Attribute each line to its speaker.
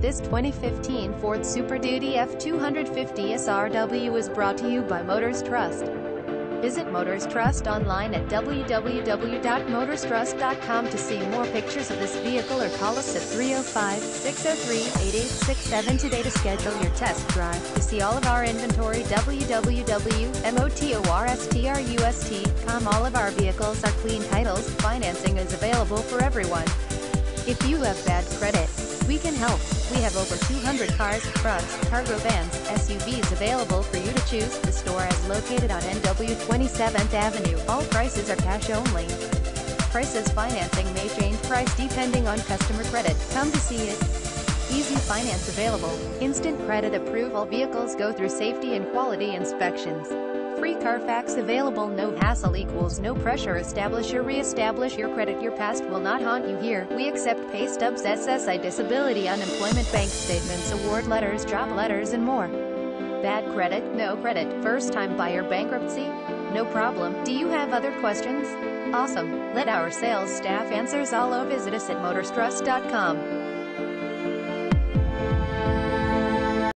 Speaker 1: This 2015 Ford Super Duty F250 SRW is brought to you by Motors Trust. Visit Motors Trust online at www.motorstrust.com to see more pictures of this vehicle or call us at 305-603-8867 today to schedule your test drive. To see all of our inventory, www.motorstrust.com. All of our vehicles are clean titles. Financing is available for everyone. If you have bad credit, we can help. We have over 200 cars, trucks, cargo vans, SUVs available for you to choose. The store is located on NW 27th Avenue. All prices are cash only. Prices financing may change price depending on customer credit. Come to see it. Easy finance available. Instant credit approval vehicles go through safety and quality inspections. Free Carfax available no hassle equals no pressure. Establish or re-establish your credit. Your past will not haunt you here. We accept pay stubs SSI disability unemployment bank statements award letters job letters and more. Bad credit no credit. First time buyer bankruptcy no problem. Do you have other questions? Awesome. Let our sales staff answers all oh visit us at motorstrust.com